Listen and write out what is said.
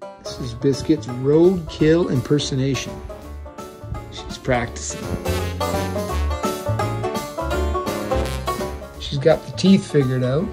This is Biscuit's roadkill impersonation. She's practicing. She's got the teeth figured out.